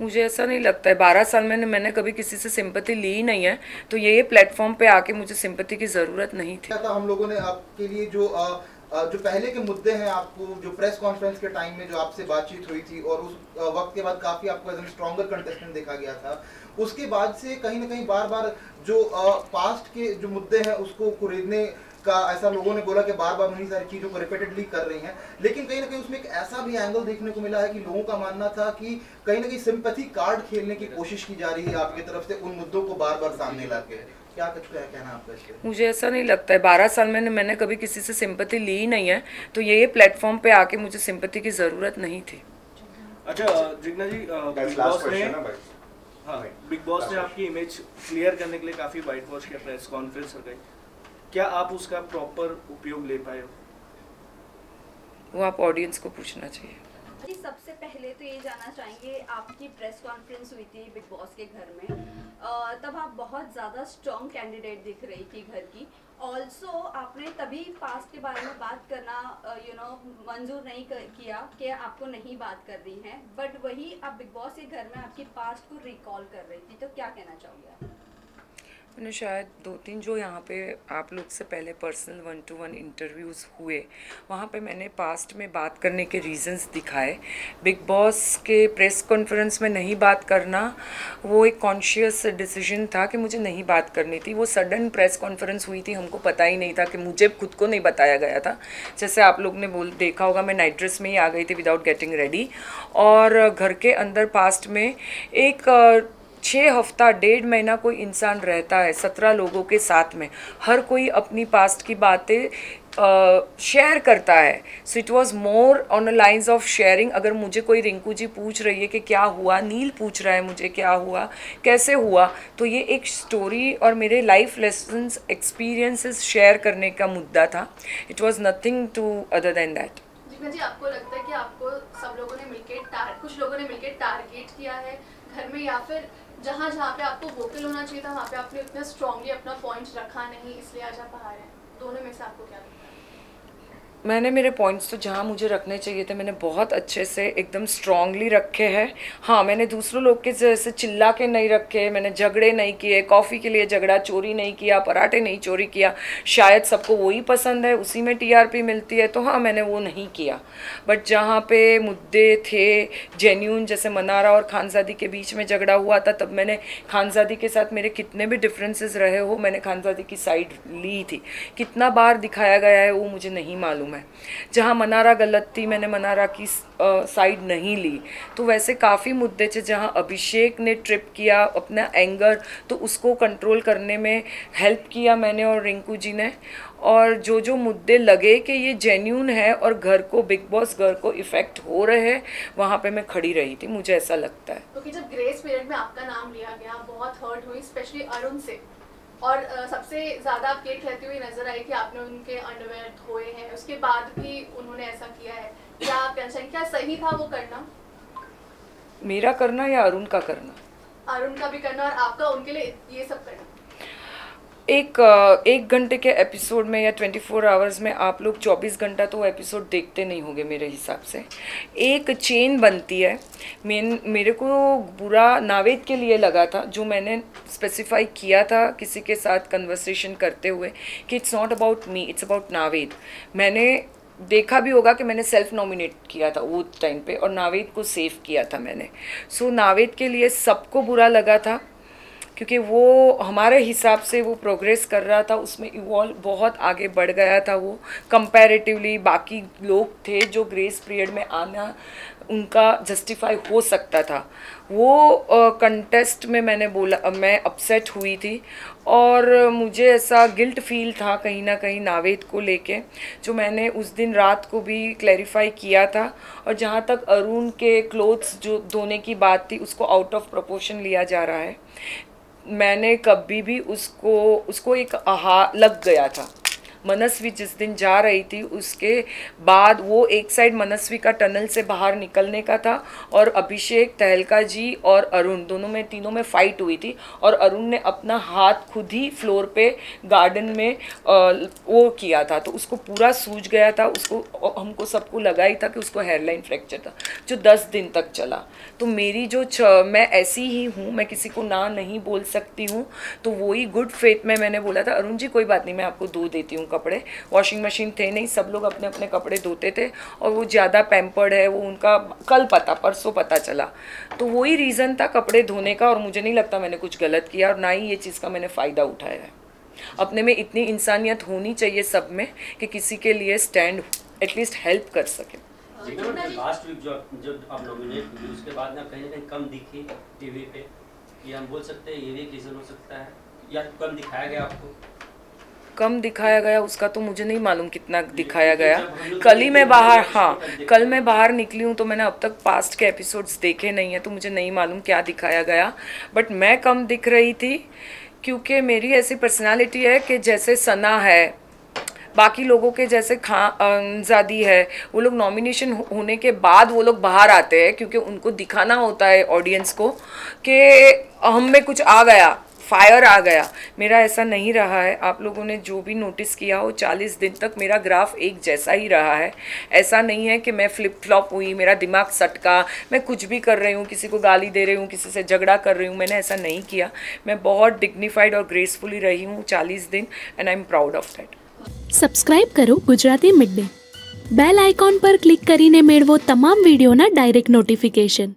मुझे ऐसा नहीं लगता है। बारह साल में मैंने कभी किसी से सिंपत्ति ली ही नहीं है। तो ये प्लेटफॉर्म पे आके मुझे सिंपत्ति की ज़रूरत नहीं थी। हम लोगों ने आपके लिए जो अ, जो पहले के मुद्दे हैं आपको जो प्रेस कॉन्फ्रेंस के टाइम में जो आपसे बातचीत हुई थी और उस वक्त के बाद काफ़ी आपको एकदम स्ट्रॉन्गर कंटेस्टेंट देखा गया था उसके बाद से कहीं ना कहीं बार बार जो पास्ट के जो मुद्दे हैं उसको खरीदने का ऐसा लोगों ने बोला कि बार बार उन्हीं सारी चीज़ों को रिपीटेडली कर रही हैं। लेकिन कहीं ना कहीं उसमें एक ऐसा भी एंगल देखने को मिला है कि लोगों का मानना था कि कहीं ना कहीं सिंपैथी कार्ड खेलने की कोशिश की जा रही है आपकी तरफ़ से उन मुद्दों को बार बार सामने ला के क्या कुछ कहना आपका मुझे ऐसा नहीं लगता है। बारह साल में मैंने कभी किसी से सिंपत्ति ली ही नहीं है तो ये प्लेटफॉर्म पे आके मुझे सिंपत्ति की ज़रूरत नहीं थी। अच्छा जिग्ना जी बिग बॉस ने है हाँ बिग बॉस ने आपकी इमेज क्लियर करने के लिए काफ़ी वाइट वॉश किया प्रेस कॉन्फ्रेंस कर गई। क्या आप उसका प्रॉपर उपयोग ले पाए हो? वो आप ऑडियंस को पूछना चाहिए। जी सबसे पहले तो ये जानना चाहेंगे आपकी प्रेस कॉन्फ्रेंस हुई थी बिग बॉस के घर में। तब आप बहुत ज़्यादा स्ट्रॉन्ग कैंडिडेट दिख रही थी घर की। ऑल्सो आपने तभी पास्ट के बारे में बात करना यू नो मंजूर नहीं कर, किया कि आपको नहीं बात कर रही हैं। बट वही आप बिग बॉस के घर में आपकी पास्ट को रिकॉल कर रही थी तो क्या कहना चाहोगे आप? मैंने शायद दो तीन जो यहाँ पे आप लोग से पहले personal one to one interviews हुए, वहाँ पे मैंने पास्ट में बात करने के रीजंस दिखाए। बिग बॉस के प्रेस कॉन्फ्रेंस में नहीं बात करना, वो एक कॉन्शियस डिसीज़न था कि मुझे नहीं बात करनी थी। वो सडन प्रेस कॉन्फ्रेंस हुई थी, हमको पता ही नहीं था कि मुझे खुद को नहीं बताया गया था। जैसे आप लोग ने बोल, देखा होगा, मैं नाइट ड्रेस में ही आ गई थी विदाउट गेटिंग रेडी और घर के अंदर पास्ट में एक छः हफ़्ता, डेढ़ महीना कोई इंसान रहता है सत्रह लोगों के साथ में। हर कोई अपनी पास्ट की बातें शेयर करता है। So it was more on a lines of sharing अगर मुझे कोई रिंकू जी पूछ रही है कि क्या हुआ, नील पूछ रहा है मुझे क्या हुआ, कैसे हुआ तो ये एक स्टोरी और मेरे लाइफ लेसन्स एक्सपीरियंसेस शेयर करने का मुद्दा था। It was nothing to other than that जी, आपको लगता है कि आपको सब लोगों ने मिलकर कुछ लोगों ने मिलकर टारगेट किया है घर में या फिर जहाँ जहाँ पे आपको वोकल होना चाहिए था, वहाँ पे आपने उतना स्ट्रांगली अपना पॉइंट रखा नहीं, इसलिए आज आप बाहर हैं। दोनों में से आपको क्या लगता है? मैंने मेरे पॉइंट्स तो जहाँ मुझे रखने चाहिए थे, मैंने बहुत अच्छे से एकदम स्ट्रांगली रखे हैं। हाँ मैंने दूसरों लोग के जैसे चिल्ला के नहीं रखे, मैंने झगड़े नहीं किए कॉफ़ी के लिए झगड़ा, चोरी नहीं किया, पराठे नहीं चोरी किया। शायद सबको वही पसंद है, उसी में टीआरपी मिलती है तो हाँ मैंने वो नहीं किया। बट जहाँ पे मुद्दे थे जेन्यून जैसे मनारा और खानजादी के बीच में झगड़ा हुआ था, तब मैंने खानजादी के साथ मेरे कितने भी डिफरेंसेस रहे हो, मैंने खानजादी की साइड ली थी। कितना बार दिखाया गया है, वो मुझे नहीं मालूम। है जहाँ मनारा गलत थी मैंने मनारा की साइड नहीं ली तो वैसे काफ़ी मुद्दे थे जहाँ अभिषेक ने ट्रिप किया, अपना एंगर तो उसको कंट्रोल करने में हेल्प किया मैंने और रिंकू जी ने। और जो जो मुद्दे लगे कि ये जेन्यून है और घर को बिग बॉस घर को इफ़ेक्ट हो रहे हैं, वहाँ पे मैं खड़ी रही थी, मुझे ऐसा लगता है। क्योंकि तो जब ग्रेस पीरियड में आपका नाम लिया गया, बहुत हर्ट हुई स्पेशली अरुण से। और सबसे ज़्यादा आप ये कहती हुई नज़र आई कि आपने उनके अंडरवेयर धोए हैं। उसके बाद भी उन्होंने ऐसा किया है। क्या आप क्या सही था वो करना? मेरा करना या अरुण का करना? अरुण का भी करना और आपका उनके लिए ये सब करना। एक एक घंटे के एपिसोड में या 24 फोर आवर्स में आप लोग 24 घंटा तो एपिसोड देखते नहीं होंगे मेरे हिसाब से। एक चेन बनती है। मेन मेरे को बुरा नावेद के लिए लगा था जो मैंने स्पेसिफाई किया था किसी के साथ कन्वर्सेशन करते हुए कि it's not about me it's about Naved. मैंने देखा भी होगा कि मैंने सेल्फ नॉमिनेट किया था वो टाइम पे और नावेद को सेव किया था मैंने। सो so, नावेद के लिए सबको बुरा लगा था। क्योंकि वो हमारे हिसाब से वो प्रोग्रेस कर रहा था, उसमें इवॉल्व बहुत आगे बढ़ गया था वो। कंपैरेटिवली बाकी लोग थे जो ग्रेस पीरियड में आना उनका जस्टिफाई हो सकता था। वो कंटेस्ट में मैंने बोला मैं अपसेट हुई थी और मुझे ऐसा गिल्ट फील था कहीं ना कहीं नावेद को लेके, जो मैंने उस दिन रात को भी क्लैरिफाई किया था और जहाँ तक अरुण के क्लोथ्स जो धोने की बात थी, उसको आउट ऑफ़ प्रोपोर्शन लिया जा रहा है। मैंने कभी भी उसको उसको एक आहा लग गया था। मनस्वी जिस दिन जा रही थी, उसके बाद वो एक साइड मनस्वी का टनल से बाहर निकलने का था और अभिषेक, तहलका जी और अरुण, दोनों में, तीनों में फाइट हुई थी और अरुण ने अपना हाथ खुद ही फ्लोर पे गार्डन में वो किया था। तो उसको पूरा सूज गया था, उसको हमको सबको लगा ही था कि उसको हेयरलाइन फ्रैक्चर था, जो दस दिन तक चला। तो मेरी जो मैं ऐसी ही हूँ, मैं किसी को ना नहीं बोल सकती हूँ तो वही गुड फेथ में मैंने बोला था, अरुण जी, कोई बात नहीं, मैं आपको धो देती हूँ। कपड़े। वॉशिंग मशीन थे नहीं, सब लोग अपने अपने कपड़े धोते थे और वो ज़्यादा पैम्पर्ड है, वो उनका कल पता, परसों पता चला। तो वही रीज़न था कपड़े धोने का और मुझे नहीं लगता मैंने कुछ गलत किया और ना ही ये चीज़ का मैंने फ़ायदा उठाया है। अपने में इतनी इंसानियत होनी चाहिए सब में कि किसी के लिए स्टैंड एटलीस्ट हेल्प कर सके। लास्ट वीक जो जो आप नॉमिनेट हुई उसके बाद ना कहीं ना कहीं कम दिखी टीवी पे, ये हम बोल सकते हैं ये भी रीज़न हो सकता है, या कम दिखाया गया आपको? कम दिखाया गया, उसका तो मुझे नहीं मालूम कितना दिखाया गया। कल ही मैं बाहर हाँ कल मैं बाहर निकली हूँ तो मैंने अब तक पास्ट के एपिसोड्स देखे नहीं हैं तो मुझे नहीं मालूम क्या दिखाया गया। बट मैं कम दिख रही थी, क्योंकि मेरी ऐसी पर्सनालिटी है कि जैसे सना है, बाकी लोगों के जैसे खान ज़ादी है, वो लोग नॉमिनेशन होने के बाद वो लोग बाहर आते हैं, क्योंकि उनको दिखाना होता है ऑडियंस को कि हम में कुछ आ गया। फायर आ गया मेरा ऐसा नहीं रहा है आप लोगों ने जो भी नोटिस किया हो चालीस दिन तक मेरा ग्राफ एक जैसा ही रहा है ऐसा नहीं है कि मैं फ्लिप फ्लॉप हुई मेरा दिमाग सटका मैं कुछ भी कर रही हूँ किसी को गाली दे रही हूँ किसी से झगड़ा कर रही हूँ मैंने ऐसा नहीं किया मैं बहुत डिग्निफाइड और ग्रेसफुली रही हूँ चालीस दिन and I am proud of that subscribe કરો Gujarati mid day bell icon પર ક્લિક કરીને મેળવો તમામ વિડીયોના ડાયરેક્ટ નોટિફિકેશન